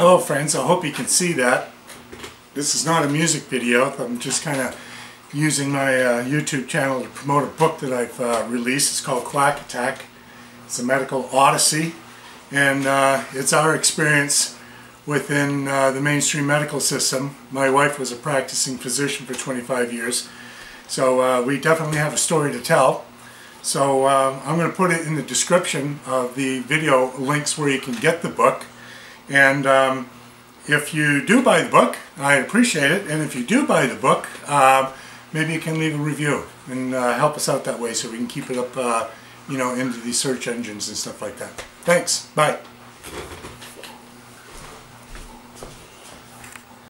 Hello friends, I hope you can see that. This is not a music video, I'm just kind of using my uh, YouTube channel to promote a book that I've uh, released. It's called Quack Attack. It's a medical odyssey and uh, it's our experience within uh, the mainstream medical system. My wife was a practicing physician for 25 years so uh, we definitely have a story to tell. So uh, I'm going to put it in the description of the video links where you can get the book. And um, if you do buy the book, I appreciate it. And if you do buy the book, uh, maybe you can leave a review and uh, help us out that way so we can keep it up, uh, you know, into the search engines and stuff like that. Thanks. Bye.